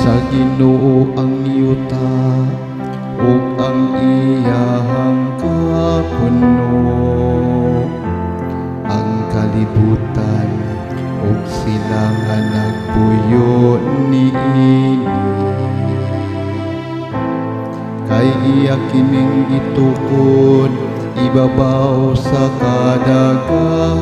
sa Ginoo ang yuta ug ang iyahang kapuno. Ang kalibutan ug sila nga nagpuyo niini. Kay iya kining gitukod ibabaw sa kadagatan.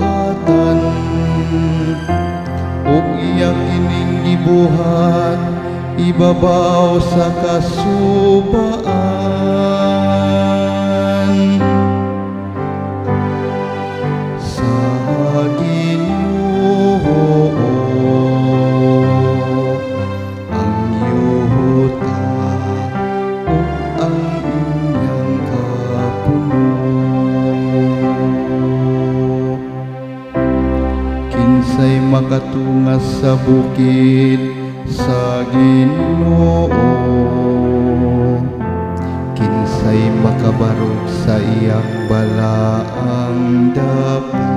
Ug iya kining gibuhat ibabaw sa kasubaan. Sa Ginoo ang yuta ug ang inyang kapuno. Kinsay makatungas sa bukid sa Ginoo. Kinsay makabarog sa iyang balaang dapit.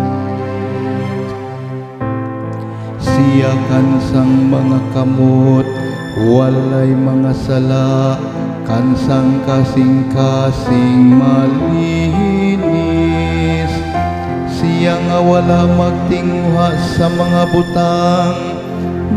Siya kansang mga kamot walay mga sala. Kansang kasing-kasing malinis. Siya nga wala magtinguha sa mga butang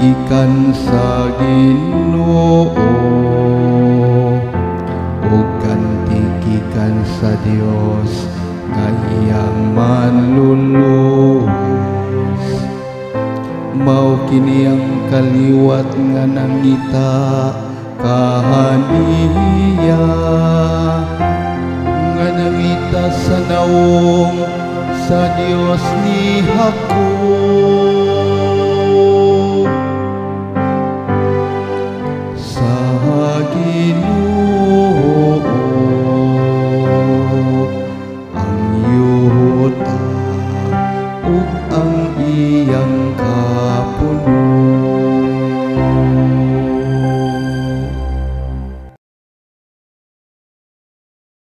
gikan sa Ginoo. Ug kanti gikan sa Dios nga iyang manluluwas mao kini ang kaliwat nga nangita kahaniya. Nga nangita sa naong sa Dios ni Hakon